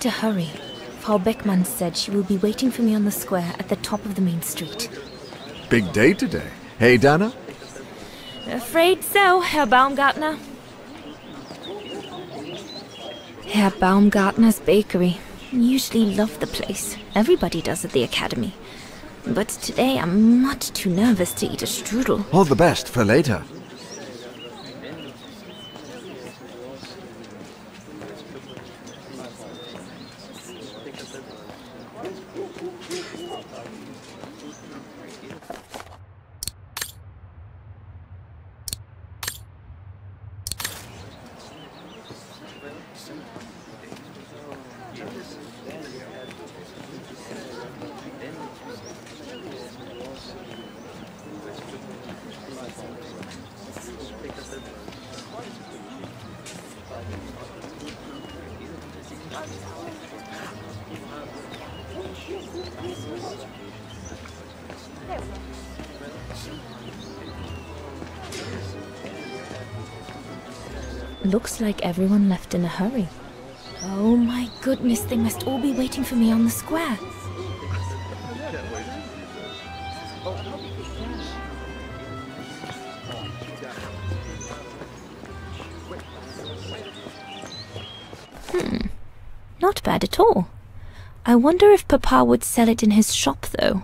need to hurry. Frau Beckmann said she will be waiting for me on the square at the top of the main street. Big day today. Hey, Dana? Afraid so, Herr Baumgartner. Herr Baumgartner's bakery. Usually love the place. Everybody does at the academy. But today I'm much too nervous to eat a strudel. All the best for later. Everyone left in a hurry. Oh my goodness, they must all be waiting for me on the square. Hmm, not bad at all. I wonder if Papa would sell it in his shop, though.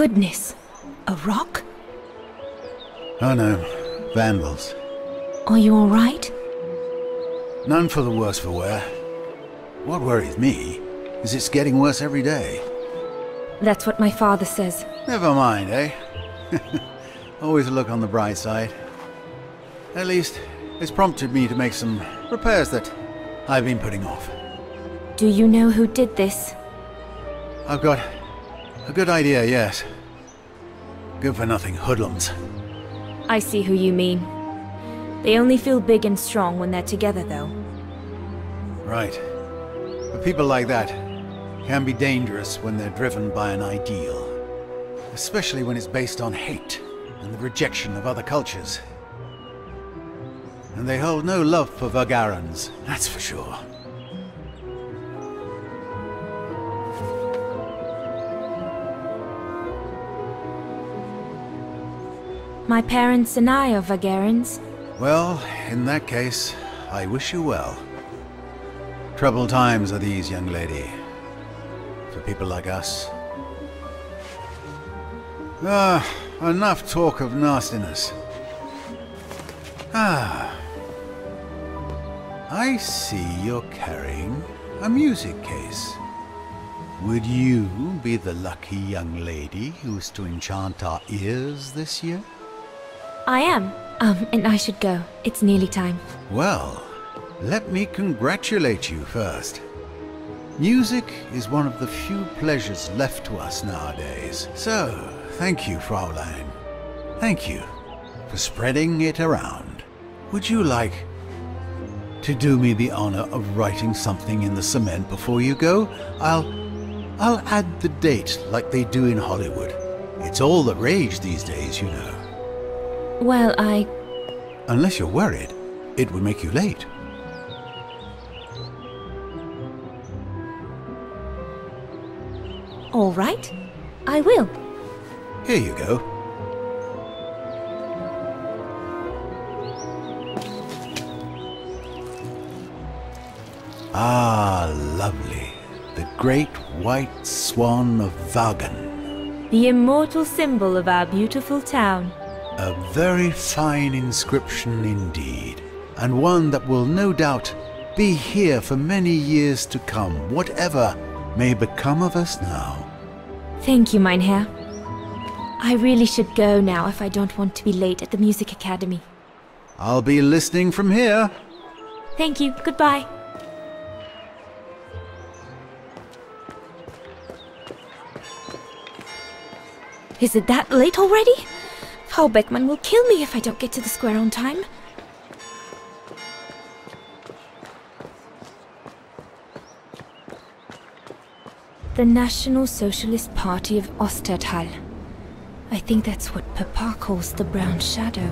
Goodness, a rock? Oh no, vandals. Are you all right? None for the worse for wear. What worries me is it's getting worse every day. That's what my father says. Never mind, eh? Always look on the bright side. At least, it's prompted me to make some repairs that I've been putting off. Do you know who did this? I've got a good idea, yes. Good for nothing hoodlums. I see who you mean. They only feel big and strong when they're together, though. Right. But people like that can be dangerous when they're driven by an ideal. Especially when it's based on hate and the rejection of other cultures. And they hold no love for Vagarans, that's for sure. My parents and I are Vagarans. Well, in that case, I wish you well. Troubled times are these, young lady. For people like us. Ah, enough talk of nastiness. Ah. I see you're carrying a music case. Would you be the lucky young lady who's to enchant our ears this year? I am. Um, and I should go. It's nearly time. Well, let me congratulate you first. Music is one of the few pleasures left to us nowadays. So, thank you, Fraulein. Thank you for spreading it around. Would you like to do me the honor of writing something in the cement before you go? I'll I'll add the date like they do in Hollywood. It's all the rage these days, you know. Well, I... Unless you're worried, it would make you late. All right. I will. Here you go. Ah, lovely. The great white swan of Vaghen. The immortal symbol of our beautiful town. A very fine inscription indeed, and one that will no doubt be here for many years to come, whatever may become of us now. Thank you, mein Herr. I really should go now if I don't want to be late at the Music Academy. I'll be listening from here. Thank you. Goodbye. Is it that late already? Frau Beckmann will kill me if I don't get to the square on time. The National Socialist Party of Ostertal. I think that's what Papa calls the Brown Shadow.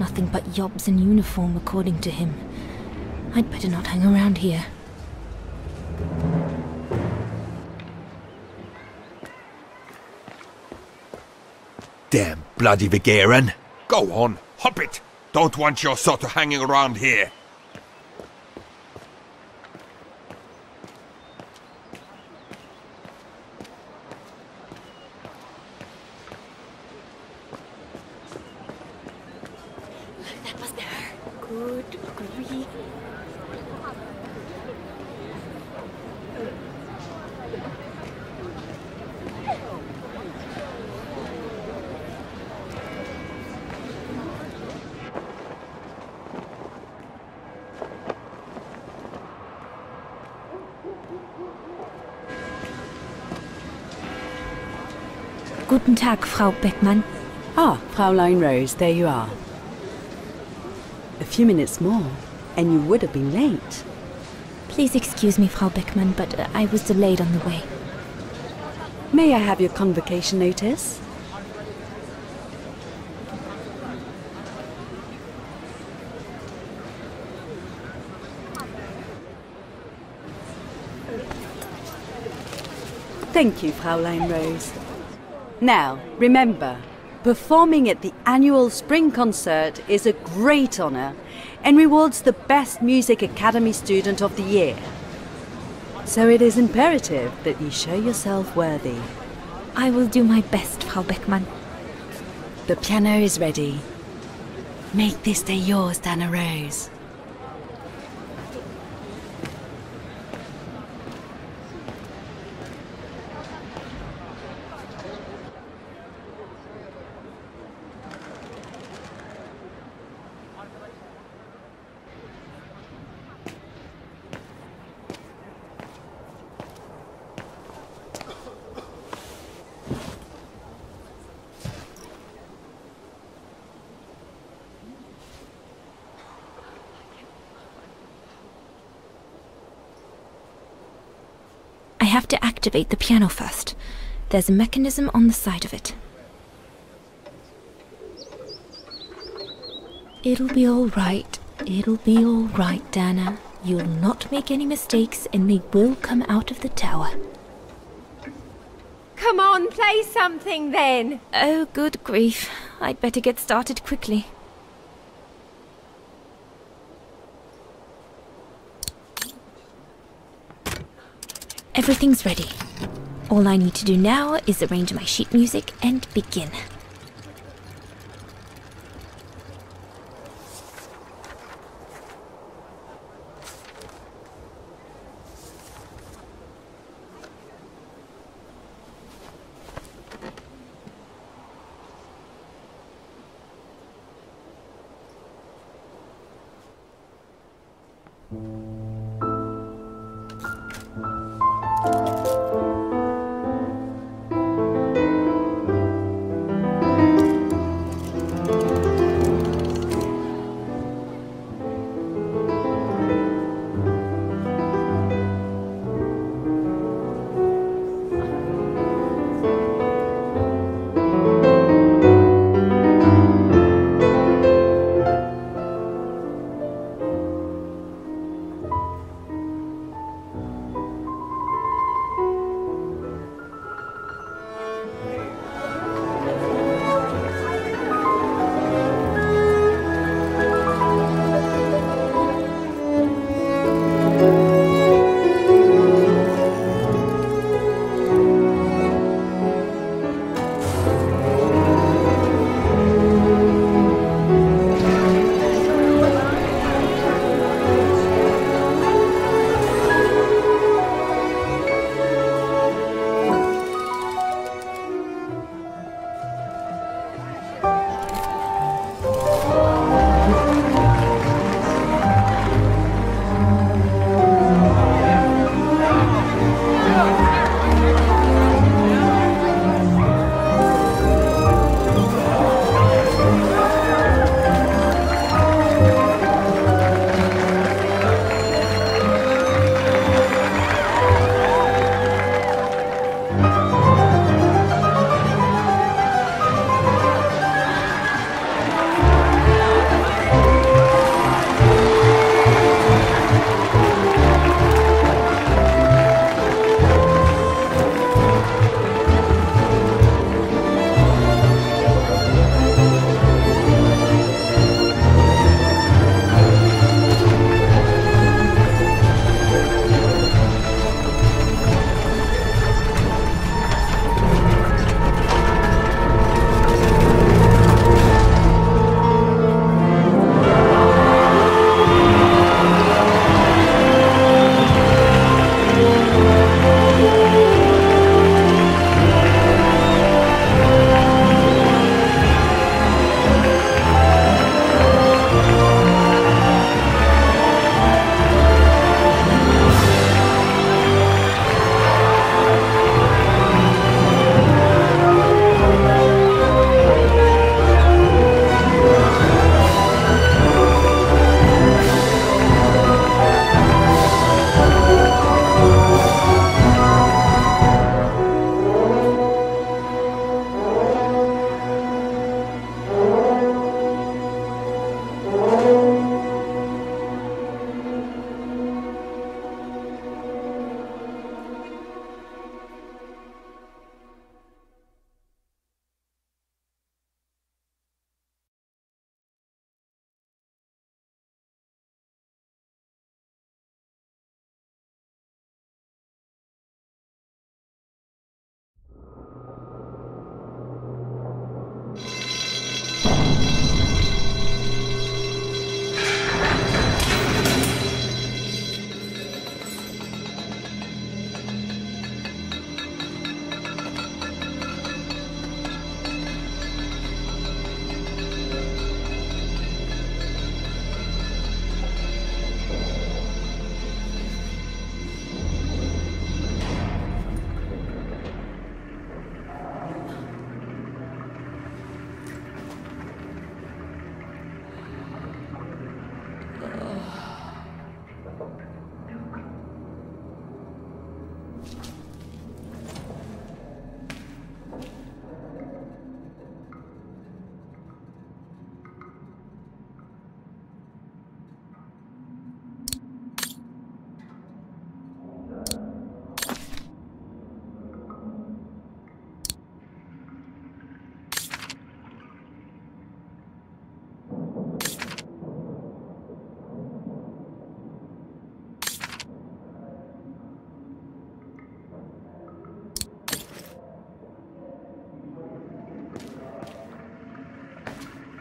Nothing but yobs in uniform, according to him. I'd better not hang around here. Bloody Vigeran. Go on, hop it. Don't want your sort of hanging around here. Guten Tag, Frau Beckmann. Ah, Fraulein Roze, there you are. A few minutes more, and you would have been late. Please excuse me, Frau Beckmann, but uh, I was delayed on the way. May I have your convocation notice? Thank you, Fraulein Roze. Now, remember, performing at the annual spring concert is a great honor and rewards the best Music Academy student of the year. So it is imperative that you show yourself worthy. I will do my best, Frau Beckmann. The piano is ready. Make this day yours, Dana Roze. I have to activate the piano first. There's a mechanism on the side of it. It'll be all right. It'll be all right, Dana. You'll not make any mistakes and they will come out of the tower. Come on, play something then. Oh, good grief. I'd better get started quickly. Everything's ready. All I need to do now is arrange my sheet music and begin.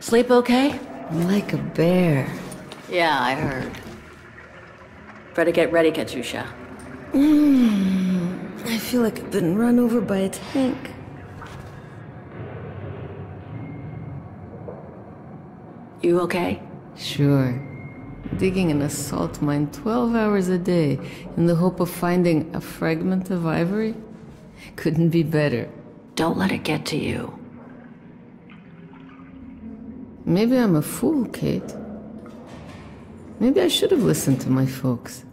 Sleep okay? Like a bear. Yeah, I heard. Better get ready, Katyusha. Mm, I feel like I've been run over by a tank. You okay? Sure. Digging an assault mine 12 hours a day in the hope of finding a fragment of ivory? Couldn't be better. Don't let it get to you. Maybe I'm a fool, Kate. Maybe I should have listened to my folks.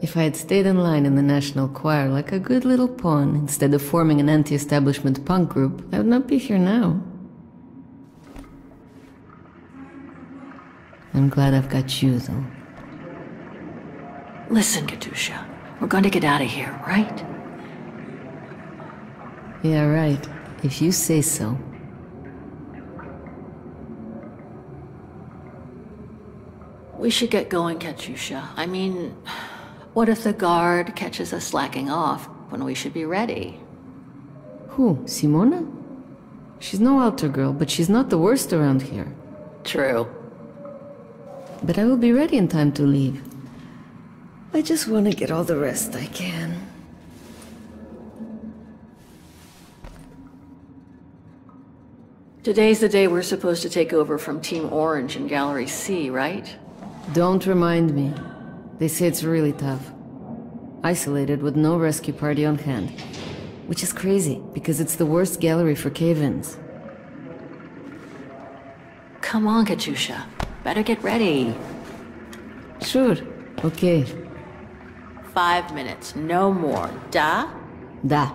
If I had stayed in line in the National Choir like a good little pawn instead of forming an anti-establishment punk group, I would not be here now. I'm glad I've got you, though. Listen, Katyusha, We're going to get out of here, right? Yeah, right. If you say so. We should get going, Katyusha. I mean, what if the guard catches us slacking off when we should be ready? Who? Simona? She's no altar girl, but she's not the worst around here. True. But I will be ready in time to leave. I just want to get all the rest I can. Today's the day we're supposed to take over from Team Orange in Gallery C, right? Don't remind me. They say it's really tough. Isolated with no rescue party on hand. Which is crazy, because it's the worst gallery for cave-ins. Come on, Katyusha. Better get ready. Sure. Okay. Five minutes, no more. Da? Da.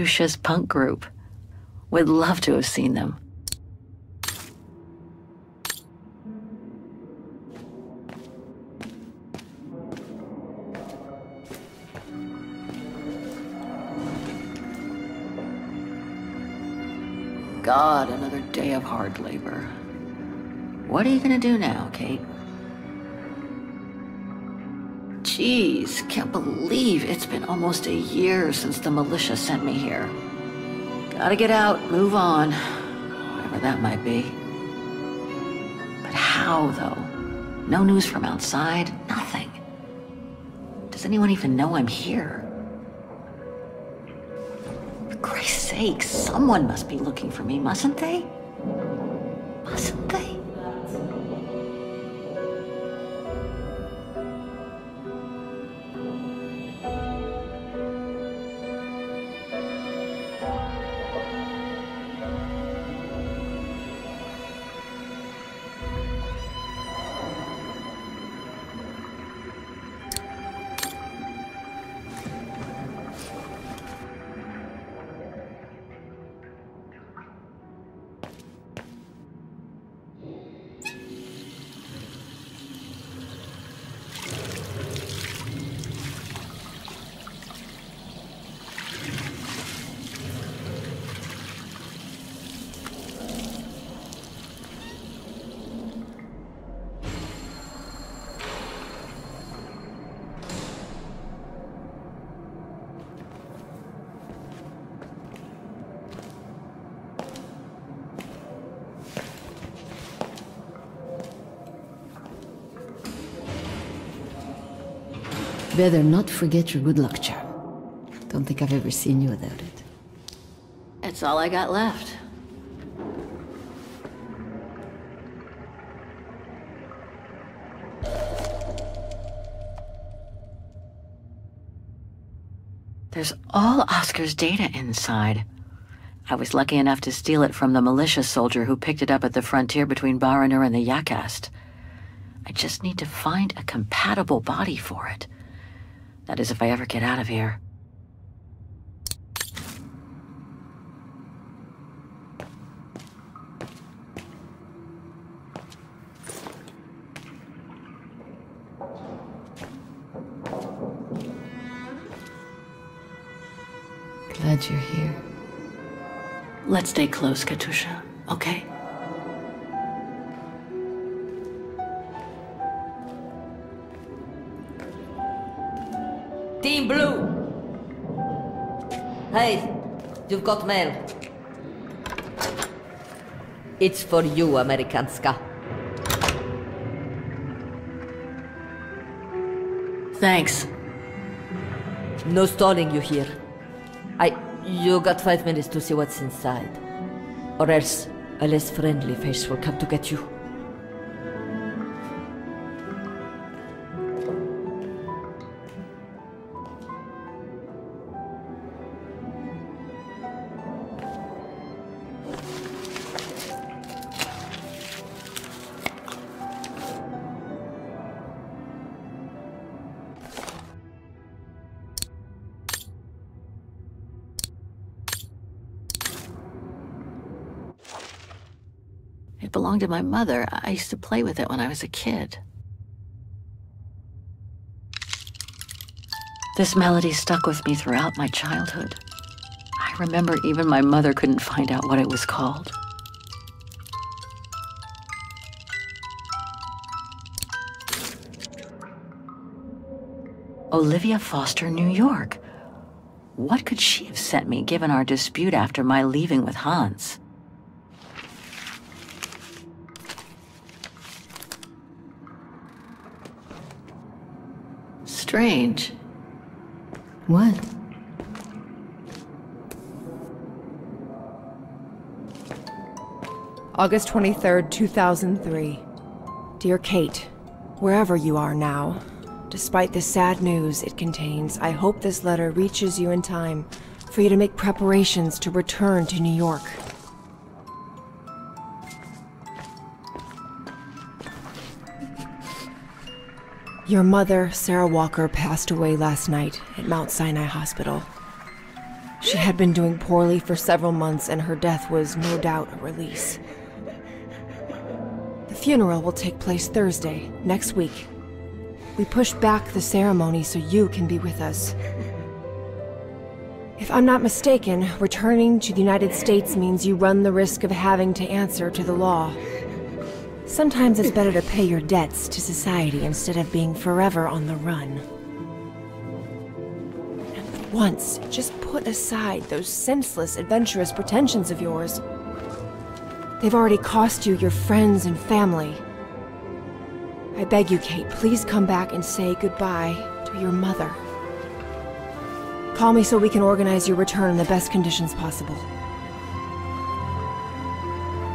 Katyusha's punk group. Would love to have seen them. God, another day of hard labor. What are you gonna do now, Kate? Jeez, can't believe it's been almost a year since the militia sent me here. Gotta get out, move on, whatever that might be. But how, though? No news from outside, nothing. Does anyone even know I'm here? For Christ's sake, someone must be looking for me, mustn't they? Better not forget your good luck charm. Don't think I've ever seen you without it. It's all I got left. There's all Oscar's data inside. I was lucky enough to steal it from the militia soldier who picked it up at the frontier between Baranur and the Yakast. I just need to find a compatible body for it. That is if I ever get out of here. Glad you're here. Let's stay close, Katyusha, okay? You've got mail. It's for you, Amerikanska. Thanks. No stalling you here. I... You got five minutes to see what's inside. Or else a less friendly face will come to get you. Belonged to my mother. I used to play with it when I was a kid. This melody stuck with me throughout my childhood. I remember even my mother couldn't find out what it was called. Olivia Foster, New York. What could she have sent me given our dispute after my leaving with Hans? Strange. What? August 23rd, 2003. Dear Kate, wherever you are now, despite the sad news it contains, I hope this letter reaches you in time for you to make preparations to return to New York. Your mother, Sarah Walker, passed away last night at Mount Sinai Hospital. She had been doing poorly for several months, and her death was no doubt a release. The funeral will take place Thursday, next week. We pushed back the ceremony so you can be with us. If I'm not mistaken, returning to the United States means you run the risk of having to answer to the law. Sometimes it's better to pay your debts to society instead of being forever on the run. And for once, just put aside those senseless, adventurous pretensions of yours. They've already cost you your friends and family. I beg you, Kate, please come back and say goodbye to your mother. Call me so we can organize your return in the best conditions possible.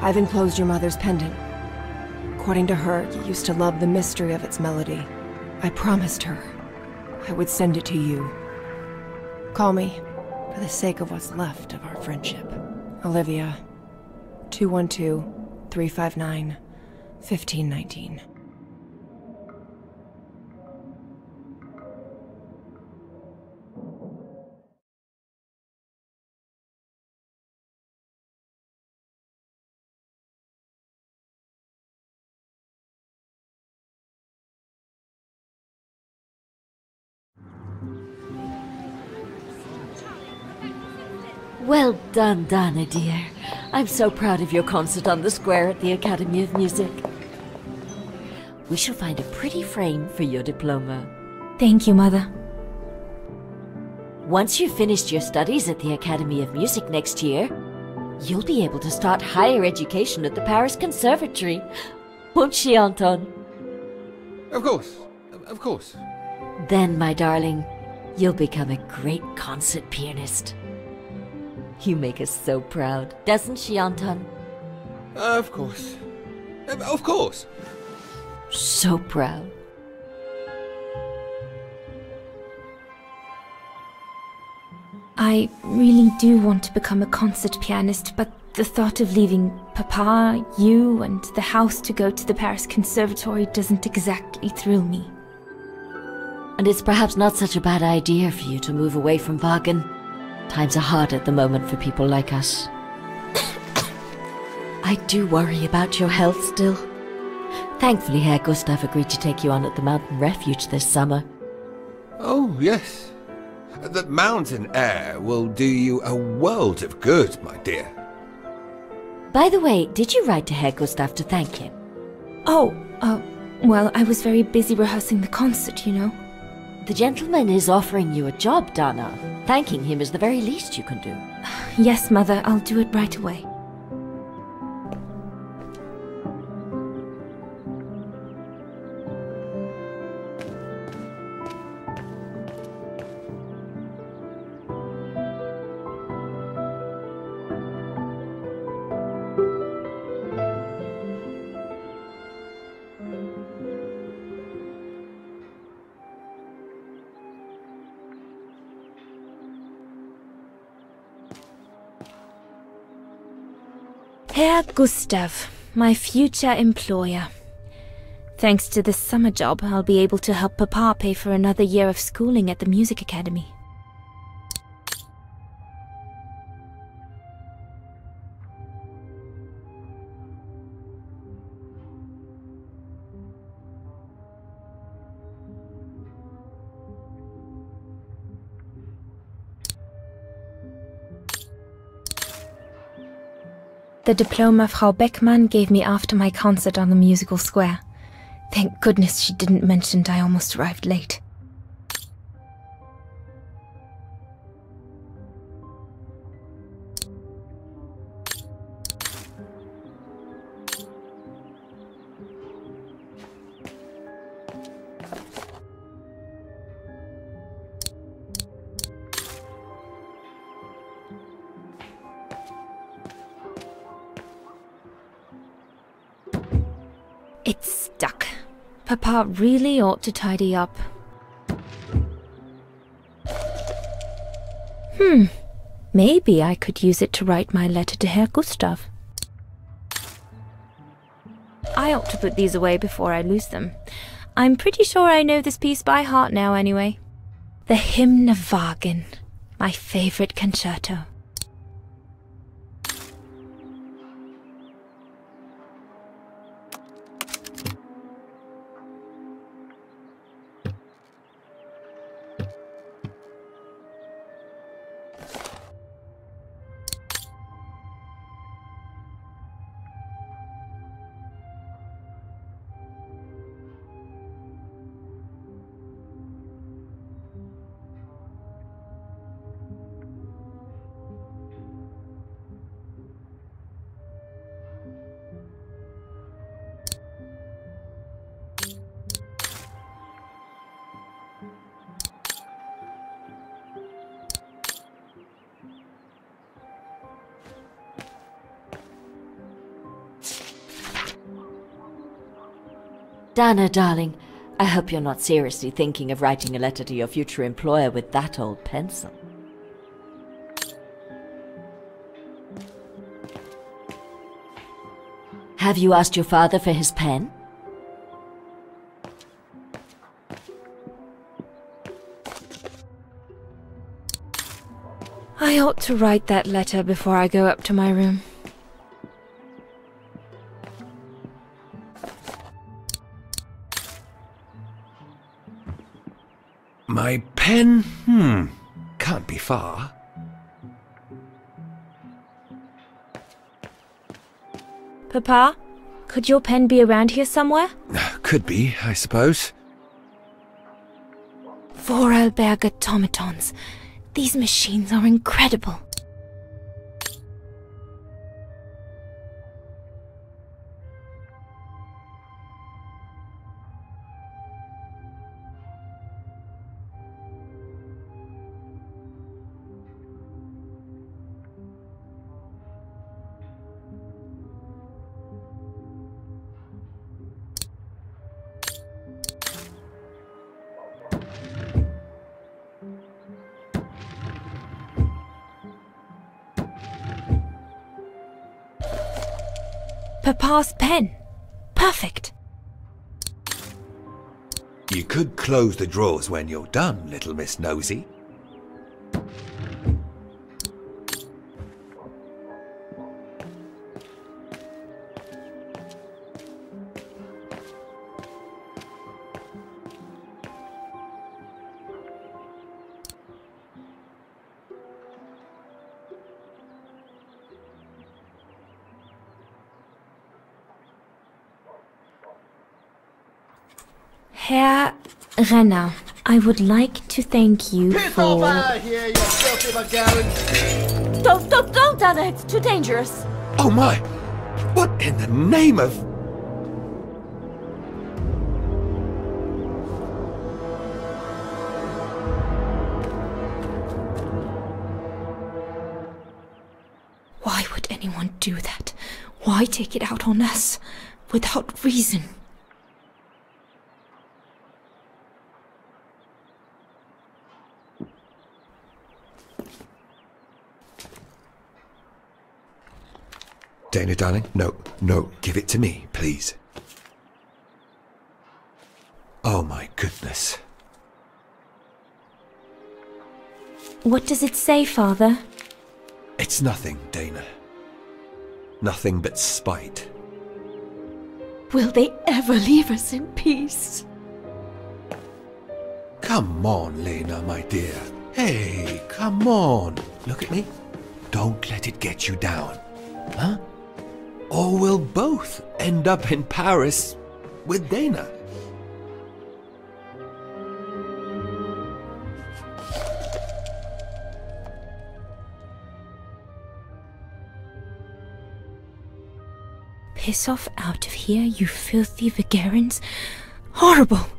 I've enclosed your mother's pendant. According to her, you used to love the mystery of its melody. I promised her I would send it to you. Call me for the sake of what's left of our friendship. Olivia, 212 359 1519. Done, Dana, dear. I'm so proud of your concert on the square at the Academy of Music. We shall find a pretty frame for your diploma. Thank you, Mother. Once you've finished your studies at the Academy of Music next year, you'll be able to start higher education at the Paris Conservatory. Won't she, Anton? Of course. Of course. Then, my darling, you'll become a great concert pianist. You make us so proud, doesn't she, Anton? Uh, of course. Uh, Of course. So proud. I really do want to become a concert pianist, but the thought of leaving Papa, you, and the house to go to the Paris Conservatory doesn't exactly thrill me. And it's perhaps not such a bad idea for you to move away from Vaghen. Times are hard at the moment for people like us. I do worry about your health still. Thankfully, Herr Gustav agreed to take you on at the mountain refuge this summer. Oh, yes. The mountain air will do you a world of good, my dear. By the way, did you write to Herr Gustav to thank him? Oh, uh, well, I was very busy rehearsing the concert, you know. The gentleman is offering you a job, Dana. Thanking him is the very least you can do. Yes, Mother, I'll do it right away. Herr Gustav, my future employer. Thanks to this summer job, I'll be able to help Papa pay for another year of schooling at the music academy. The diploma Frau Beckmann gave me after my concert on the musical square. Thank goodness she didn't mention I almost arrived late. Papa really ought to tidy up. Hmm. Maybe I could use it to write my letter to Herr Gustav. I ought to put these away before I lose them. I'm pretty sure I know this piece by heart now, anyway. The Hymn of Vaghen, my favorite concerto. Dana, darling, I hope you're not seriously thinking of writing a letter to your future employer with that old pencil. Have you asked your father for his pen? I ought to write that letter before I go up to my room. Pen? Hmm. Can't be far. Papa, could your pen be around here somewhere? Could be, I suppose. Voralberg automatons. These machines are incredible. Papa's pen. Perfect. You could close the drawers when you're done, little Miss Nosy. Renner, I would like to thank you for... here, you filthy Bulgarian! Don't, don't, don't, Anna! It's too dangerous! Oh my! What in the name of... Why would anyone do that? Why take it out on us? Without reason. Dana, darling, no, no, give it to me, please. Oh my goodness. What does it say, Father? It's nothing, Dana. Nothing but spite. Will they ever leave us in peace? Come on, Lena, my dear. Hey, come on. Look at me. Don't let it get you down. Huh? Or we'll both end up in Paris with Dana. Piss off out of here, you filthy Vigarans. Horrible!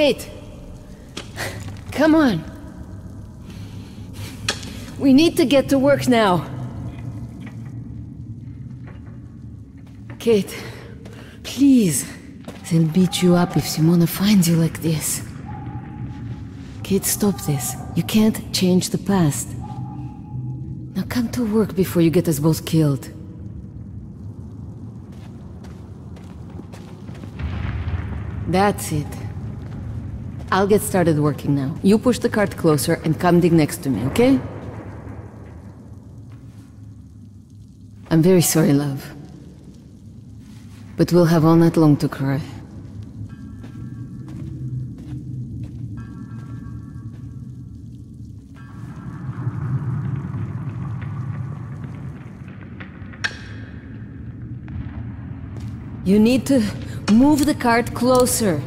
Kate! Come on! We need to get to work now. Kate, please. They'll beat you up if Simona finds you like this. Kate, stop this. You can't change the past. Now come to work before you get us both killed. That's it. I'll get started working now. You push the cart closer and come dig next to me, okay? I'm very sorry, love. But we'll have all night long to cry. You need to move the cart closer.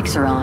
Brakes are on.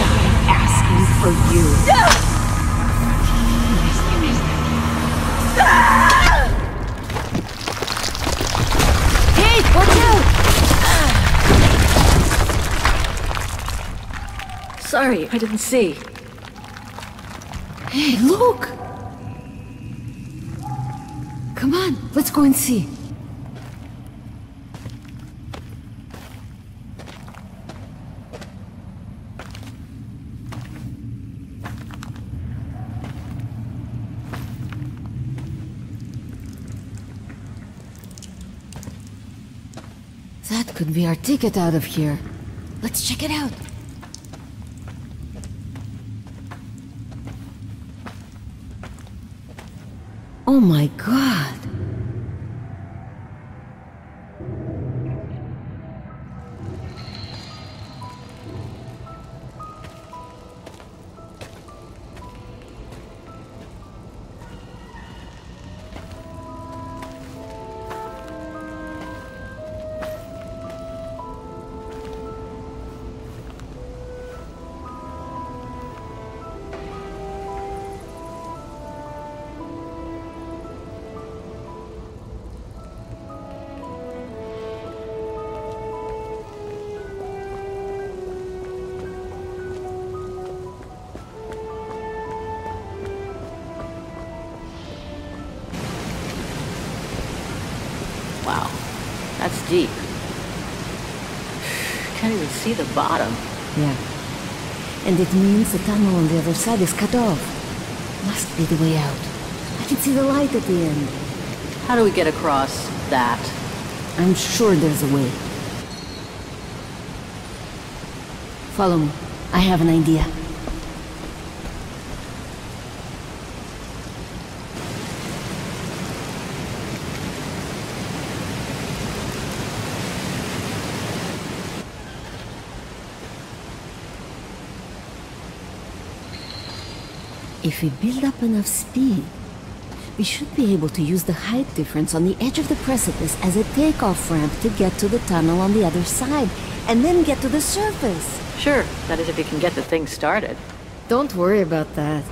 Died asking for you. Hey, watch out! Sorry, I didn't see. Hey, look! Come on, let's go and see. Could be our ticket out of here. Let's check it out. Oh my god. That's deep. Can't even see the bottom. Yeah. And it means the tunnel on the other side is cut off. Must be the way out. I can see the light at the end. How do we get across that? I'm sure there's a way. Follow me. I have an idea. If we build up enough speed, we should be able to use the height difference on the edge of the precipice as a takeoff ramp to get to the tunnel on the other side, and then get to the surface. Sure, that is if you can get the thing started. Don't worry about that.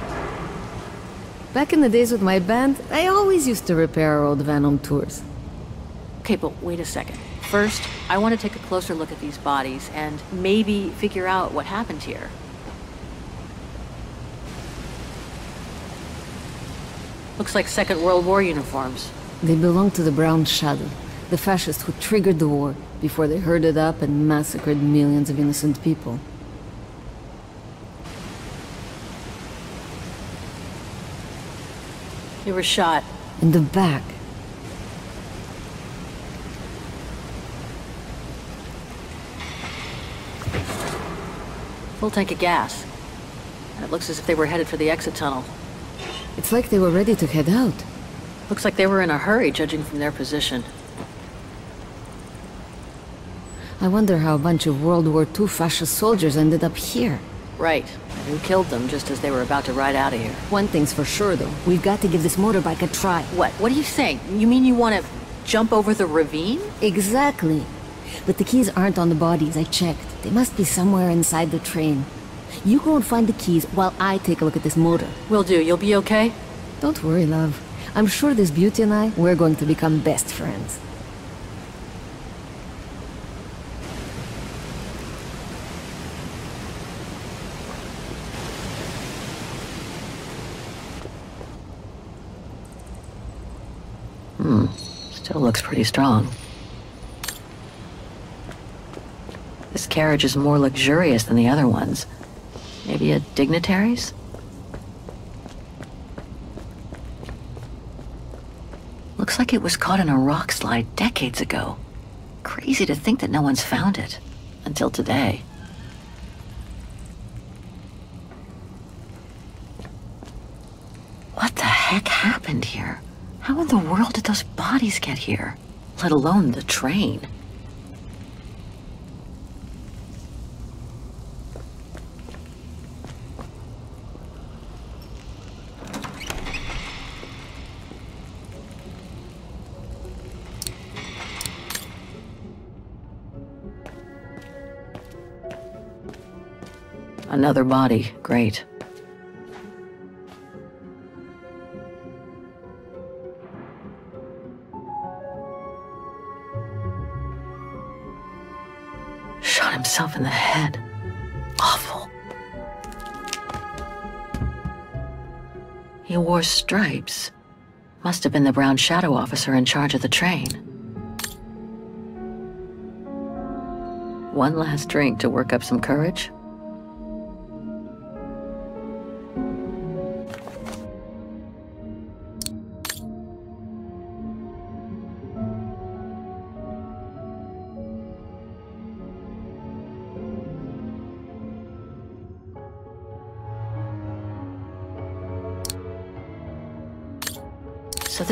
Back in the days with my band, I always used to repair our old van on tours. Okay, but wait a second. First, I want to take a closer look at these bodies and maybe figure out what happened here. Looks like Second World War uniforms. They belong to the Brown Shadow, the fascists who triggered the war before they herded up and massacred millions of innocent people. You were shot. In the back. Full tank of gas. And it looks as if they were headed for the exit tunnel. It's like they were ready to head out. Looks like they were in a hurry, judging from their position. I wonder how a bunch of World War II fascist soldiers ended up here. Right. And who killed them just as they were about to ride out of here? One thing's for sure, though. We've got to give this motorbike a try. What? What are you saying? You mean you want to jump over the ravine? Exactly. But the keys aren't on the bodies, I checked. They must be somewhere inside the train. You go and find the keys while I take a look at this motor. Will do. You'll be okay? Don't worry, love. I'm sure this beauty and I, we're going to become best friends. Hmm. Still looks pretty strong. This carriage is more luxurious than the other ones. Maybe a dignitaries? Looks like it was caught in a rock slide decades ago. Crazy to think that no one's found it. Until today. What the heck happened here? How in the world did those bodies get here? Let alone the train. Another body. Great. Shot himself in the head. Awful. He wore stripes. Must have been the Brown Shadow officer in charge of the train. One last drink to work up some courage?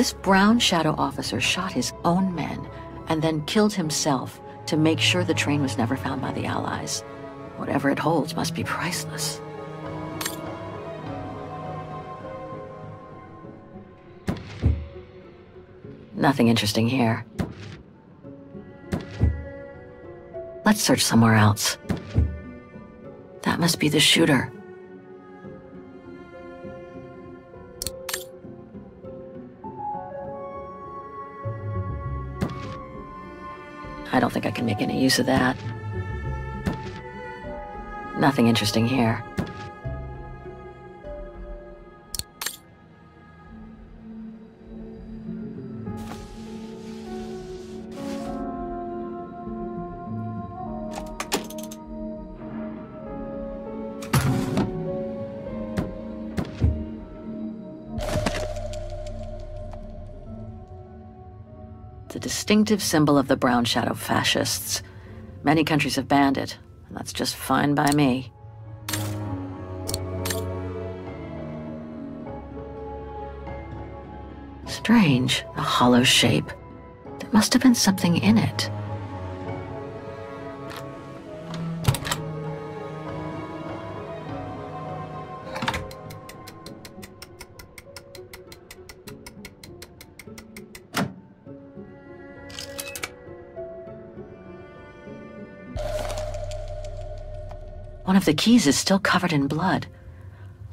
This Brown Shadow officer shot his own men and then killed himself to make sure the train was never found by the Allies. Whatever it holds must be priceless. Nothing interesting here. Let's search somewhere else. That must be the shooter. Think I can make any use of that. Nothing interesting here. Distinctive symbol of the Brown Shadow fascists. Many countries have banned it, and that's just fine by me. Strange, a hollow shape. There must have been something in it. The keys is still covered in blood.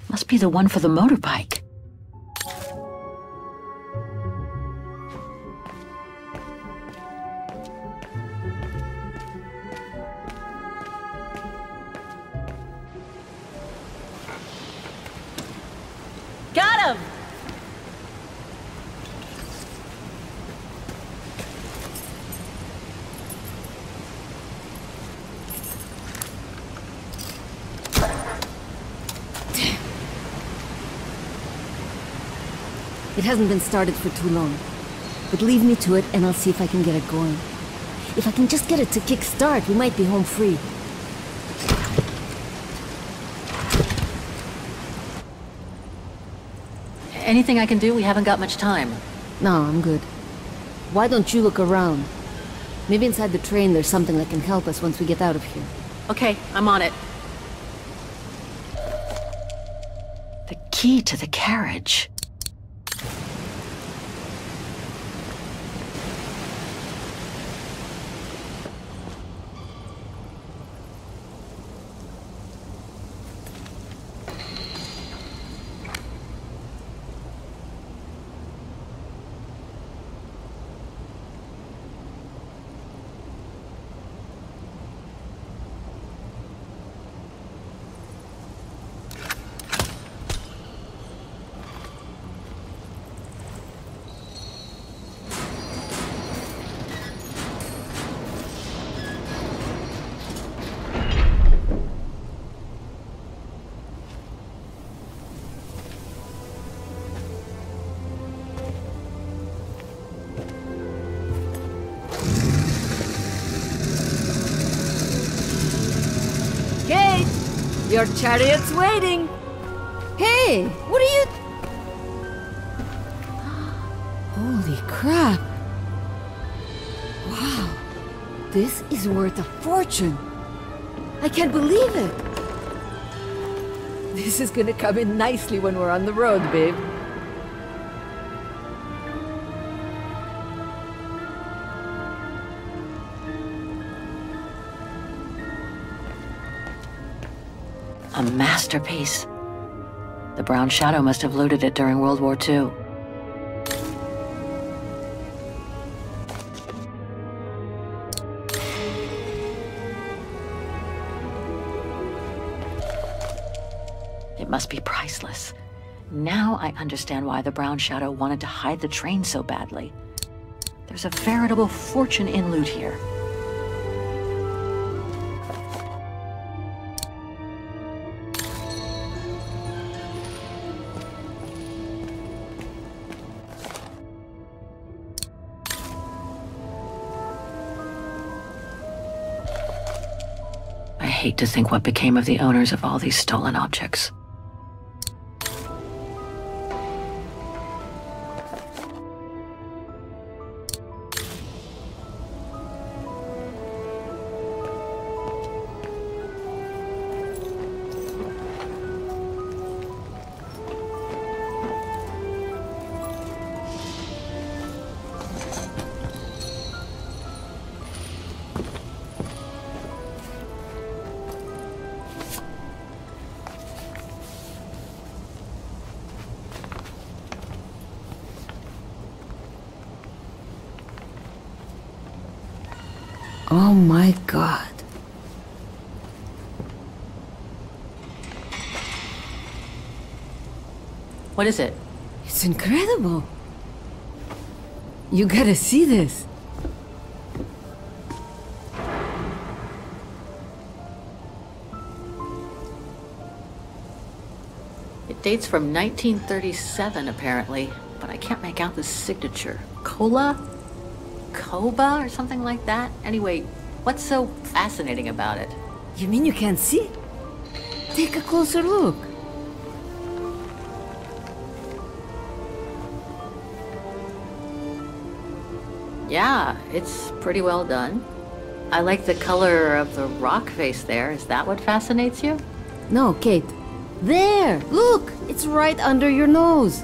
Must be the one for the motorbike. Hasn't been started for too long. But leave me to it and I'll see if I can get it going. If I can just get it to kick start, we might be home free. Anything I can do? We haven't got much time. No, I'm good. Why don't you look around? Maybe inside the train there's something that can help us once we get out of here. Okay, I'm on it. The key to the carriage. Your chariot's waiting! Hey! What are you... Holy crap! Wow! This is worth a fortune! I can't believe it! This is gonna come in nicely when we're on the road, babe. A masterpiece. The Brown Shadow must have looted it during World War II. It must be priceless. Now I understand why the Brown Shadow wanted to hide the train so badly. There's a veritable fortune in loot here. To think what became of the owners of all these stolen objects. What is it? It's incredible. You gotta see this. It dates from 1937, apparently, but I can't make out the signature. Cola? Koba or something like that? Anyway, what's so fascinating about it? You mean you can't see? Take a closer look. Yeah, it's pretty well done. I like the color of the rock face there. Is that what fascinates you? No, Kate. There! Look! It's right under your nose.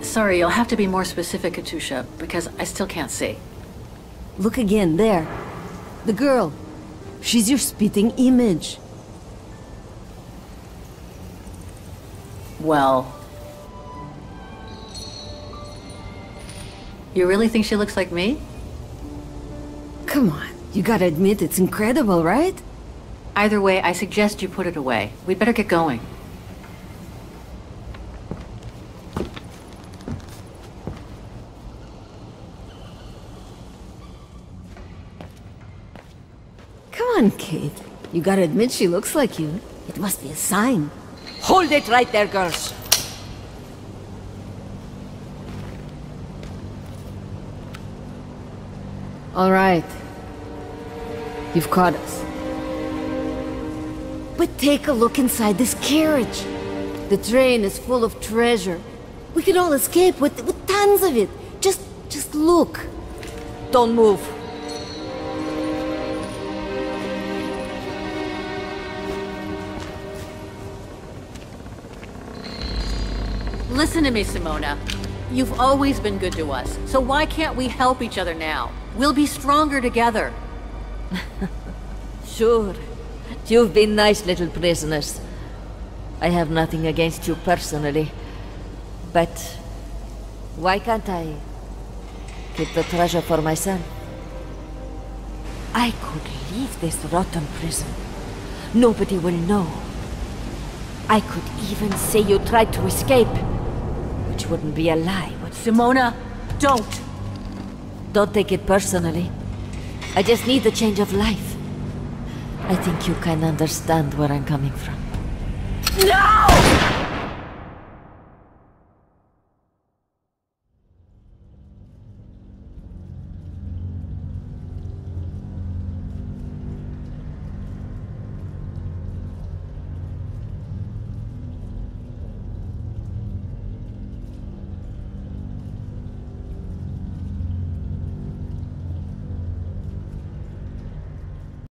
Sorry, you'll have to be more specific, Katyusha, because I still can't see. Look again, there. The girl. She's your spitting image. Well... You really think she looks like me? Come on. You gotta admit it's incredible, right? Either way, I suggest you put it away. We'd better get going. Come on, Kate. You gotta admit she looks like you. It must be a sign. Hold it right there, girls. All right. You've caught us. But take a look inside this carriage. The train is full of treasure. We could all escape with, with tons of it. Just, just look. Don't move. Listen to me, Simona. You've always been good to us, so why can't we help each other now? We'll be stronger together. Sure. You've been nice little prisoners. I have nothing against you personally. But why can't I keep the treasure for myself? I could leave this rotten prison. Nobody will know. I could even say you tried to escape, which wouldn't be a lie. But Simona, don't! Don't take it personally. I just need a change of life. I think you can understand where I'm coming from. No!